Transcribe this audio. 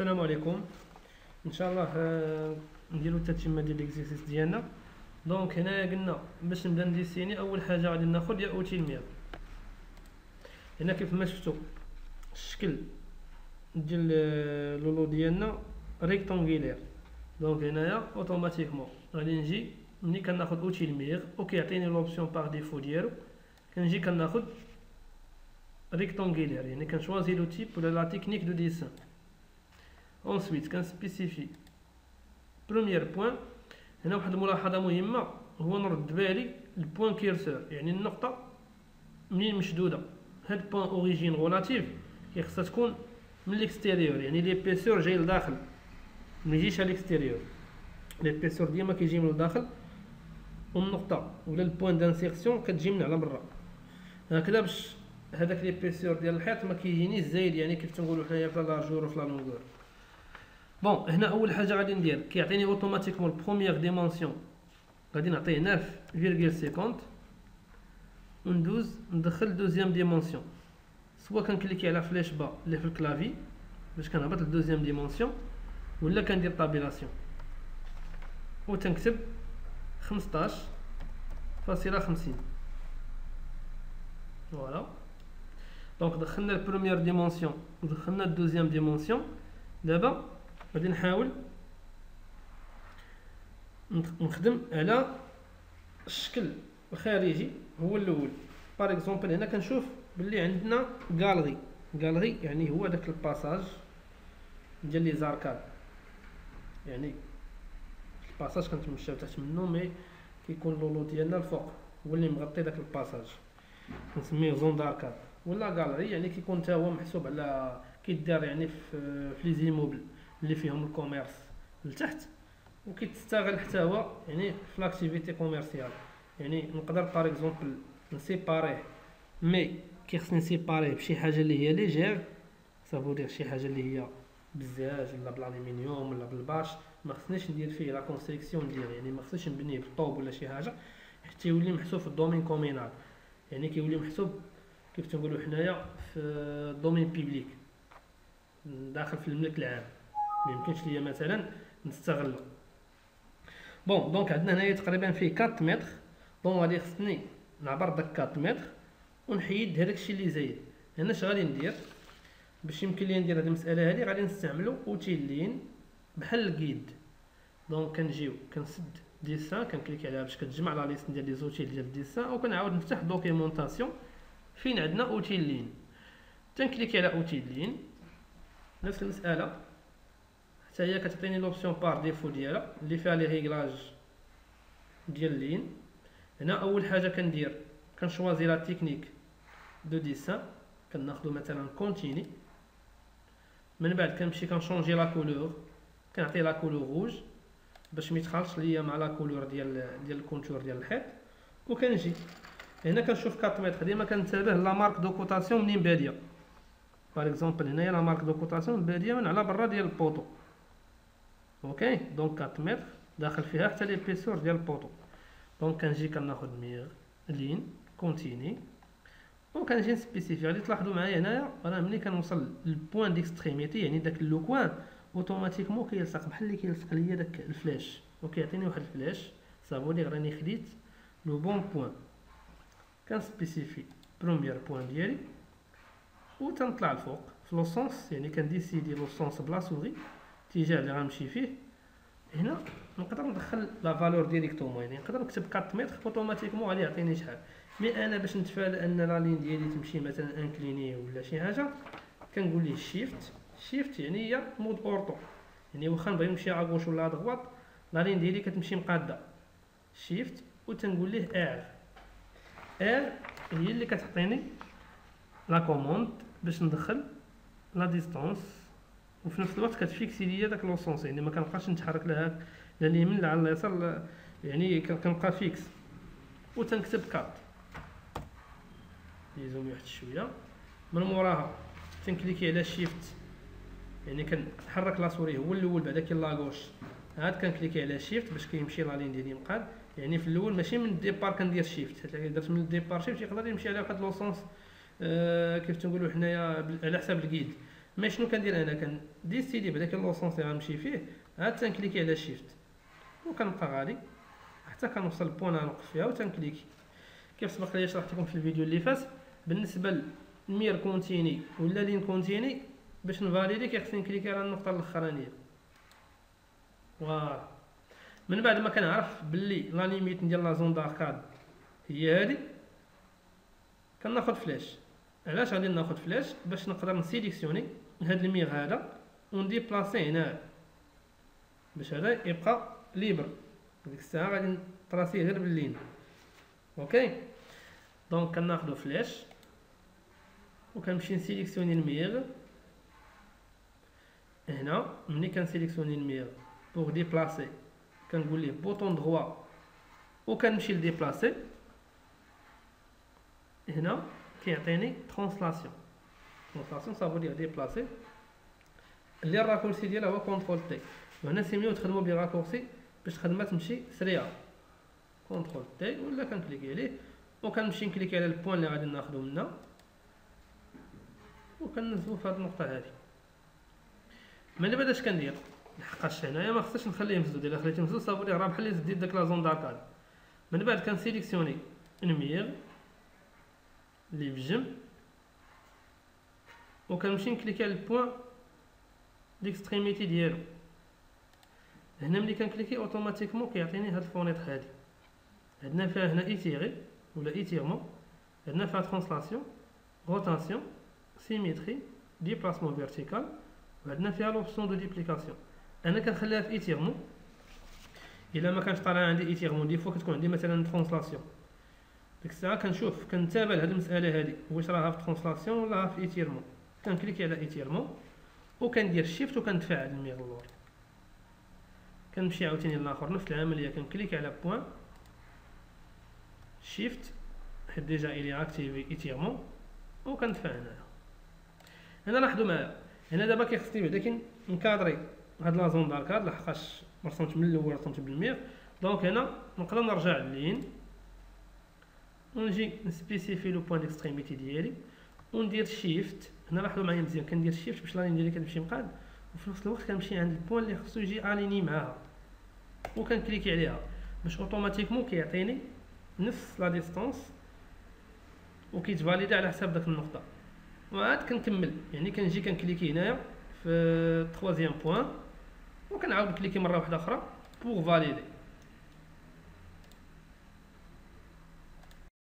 السلام عليكم. إن شاء الله آه، نديرو التتمه ديال l'exercice ديالنا. donc هنايا قلنا باش نبدا ن dessiner أول حاجة غادي ناخد يا outil ال mur هنا كيف ما شفتو الشكل ديال آه، لولو ديالنا rectangulaire donc هنايا automatiquement غادي نجي ملي كناخد outil ال mur وكيعطيني l'option par défaut ديالو كنجي كناخد rectangulaire يعني كن choisir le type ولا la technique de dessin ensuite كن spécifier premier point هنا واحد الملاحظة مهمة هو نرد بالي ال point curseur يعني النقطة منين مشدودة. هاد point origine relatif خصها تكون من l'extérieur يعني l'épaisseur جاي لداخل. ما يجيش على l'extérieur l'épaisseur ديما كيجي من الداخل. والنقطة ولا ال point d'insertion كتجي من على برا. هكذا باش هذاك l'épaisseur ديال الحيط ما كيجينيش زايد يعني كيف تنقولوا حنايا في la largeur وفي la longueur bon هنا أول حاجة غادي ندير. كيعطيني automatiquement ال première dimension غادي نعطيه 9.50 وندوز ندخل deuxième dimension soit كن cliquer على flèche bas اللي في ال clavier باش كنهبط ل deuxième dimension ولا كندير tabulation. و تنكتب 15 فاصلة خمسين. voilà. donc دخلنا ال première dimension ودخلنا ال deuxième dimension. دابا غادي نحاول نخدم على الشكل الخارجي هو الأول. par exemple هنا كنشوف باللي عندنا galerie galerie يعني هو داك ال passage ديال les arcades يعني ال passage كنتمشاو تحت منه mais كيكون لولو ديالنا الفوق. هو اللي مغطي داك ال passage. كنسميه zone d'arcade ولا galerie يعني كيكون حتى هو محسوب على كيدار يعني في في les immeubles. اللي فيهم ال commerce لتحت وكيتستغل حتى هو يعني في l'activité commerciale يعني نقدر par exemple ن séparer mais كيخصني ن séparer بشي حاجة اللي هي légère ça veut dire شي حاجة اللي هي بالزاج ولا بالالومنيوم ولا بال bâche ما خصنيش ندير فيه la construction ديالي يعني ما خصنيش نبنيه بالطوب ولا شي حاجة حتى يولي محسوب في ال domaine communal يعني كيولي محسوب كيف تنقولوا حنايا في ال domaine public داخل في الملك العام. ما يمكنش ليا مثلا نستغل. bon donc عندنا هنايا تقريبا فيه 4 متر donc غادي خصني نعبر داك 4 متر ونحيد هذاك الشيء اللي زايد. هنا اش غادي ندير؟ باش يمكن لي ندير هذه المسألة هذه غادي نستعملو outil ligne بحال ال guide donc كنجيو كنسد dessin كن clique عليها باش كتجمع la liste ديال les outils ديال dessin وكنعاود نفتح documentation فين عندنا outil ligne تن cliquer على outil ligne نفس المسألة. حتى هي كتعطيني l'option par défaut ديالها اللي فيها les réglages ديال ligne هنا اول حاجة كندير كن choisir la technique de dessin كناخدو مثلا continue من بعد كنمشي كن changer la couleur كنعطي la couleur rouge باش ميتخالطش ليا مع la couleur ديال ديال ال contour ديال الحيط وكنجي هنا كنشوف 4 متر ديما كنتبه la marque de cotation منين باديه par exemple هنايا la marque de cotation باديه من على برا ديال ال poteau OK donc 4 متر داخل فيها حتى l'épaisseur ديال ال poteau. donc كنجي كناخد mur ligne continue وكنجي ن spécifier غادي تلاحظوا معايا هنايا راه ملي كنوصل لل point d'extrémité يعني داك le coin automatiquement كيلصق بحال اللي كيلصق ليا داك ال flèche وكيعطيني واحد ال flèche ça veut dire راني خديت لو بون بوان كن spécifier بروميير بوان ديالي. و تنطلع الفوق في le sens يعني كن décider le sens ب la souris الاتجاه اللي غنمشي فيه هنا نقدر ندخل la valeur directement يعني نقدر نكتب 4 متر automatiquement غادي يعطيني شحال. mais أنا باش نتفادى أن la ligne ديالي تمشي مثلا inclinée ولا شي حاجة كنقول ليه shift shift يعني هي mode ortho يعني واخا نبغي نمشي على gauche ولا droite la ligne ديالي كتمشي مقادة. shift و تنقول ليه R R هي اللي كتعطيني la commande باش ندخل la distance وفي نفس الوقت كتفيكسي ليا داك le sens يعني ما كنبقاش نتحرك لها لا اليمين لا على اليسار يعني كنبقى fixe. و تنكتب quatre. ي zoom واحد شوية. من موراها تن cliquer على shift. يعني كنحرك la souris هو الأول بعدا كاين la gauche عاد كن cliquer على shift باش كيمشي la ligne ديالي مقاد يعني في الأول ماشي من ال départ كندير shift. حتى درت من ال départ shift يقدر يمشي على واحد le sens آه كيف تنقولوا حنايا على حساب ال guide mais شنو كندير أنا كن décider بهذاك ال le sens اللي غنمشي فيه عاد تن cliquer على shift وكنبقى غادي. حتى كنوصل لل point اللي نوقف فيها وتن cliquer. كيف سبق لي شرحت لكم في الفيديو اللي فات. بالنسبة لل mur continu و la ligne continue باش ن valider كيخصني ن cliquer على النقطة الأخرانية. voilà. من بعد ما كنعرف باللي la limite ديال la zone d'arcade هي هادي كناخد flèche. علاش غادي ناخد flèche؟ باش نقدر ن sélectionner هاد ال mur هذا ون déplacer هنا باش هذا يبقى libre ديك الساعة غادي ن tracer غير بال ligne. OK donc كناخدو flèche وكنمشي ن sélectionner ال mur. هنا ملي كنسيليكسيوني ال mur pour déplacer كنقول ليه bouton droit وكنمشي ل déplacer هنا كيعطيني translation translation ça veut dire déplacer اللي ال raccourci ديالها هو contrôle T وهنا c'est mieux تخدمو ب les raccourcis باش الخدمه تمشي سريعه contrôle T ولا كنكليكي عليه وكنمشي نكليكي على ال point اللي غادي ناخدو منا وكنزلو في النقطه هادي من بعد اش كندير لحقاش هنايا ما خصنيش نخليه مسدود الا خليته مسدود صافي راه بحال اللي زديت داك la zone d'arcade من بعد كنسيليكسيوني اللي في الجنب وكنمشي نكليكي على ال point l'extrémité ديالو هنا ملي كنكليكي automatiquement كيعطيني هاد ال fenêtre هادي. عندنا فيها هنا étirer ولا étirement عندنا فيها translation rotation symétrie déplacement vertical وعندنا فيها l'option de duplication أنا كنخليها في étirement إلا ما كانش طالع عندي étirement des fois كتكون عندي مثلا translation. ديك الساعة كنشوف كنتابع لهاد المسألة هادي. واش راها في translation ولا في étirement كنكليكي على étirement وكندير shift وكندفع ال mur اللور كنمشي عاوتاني للاخر نفس العملية كنكليك على point shift حيت déjà il est activé étirement وكندفع هنايا هنا لاحظوا معايا هنا دابا كيخصني بعدا نكادري هاد la zone d'arcade لحقاش رسمت من الأول رسمت بال mur donc هنا نقدر نرجع ل ligne ونجي نسبيسيفي le point d'extrémité ديالي. وندير shift هنا لاحظوا معايا مزيان. كندير shift باش la ligne ديالي كتمشي مقاد. وفي نفس الوقت كنمشي عند ال point اللي خصو يجي aligné معاها. وكنكليكي عليها. باش automatiquement كيعطيني نفس la distance وكيتفاليدي على حساب داك النقطة. وعاد كنكمل. يعني كنجي كنكليكي هنايا في 3 points وكنعاود نكليكي مرة واحدة أخرى pour valider